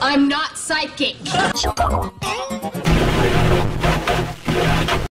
I'm not psychic.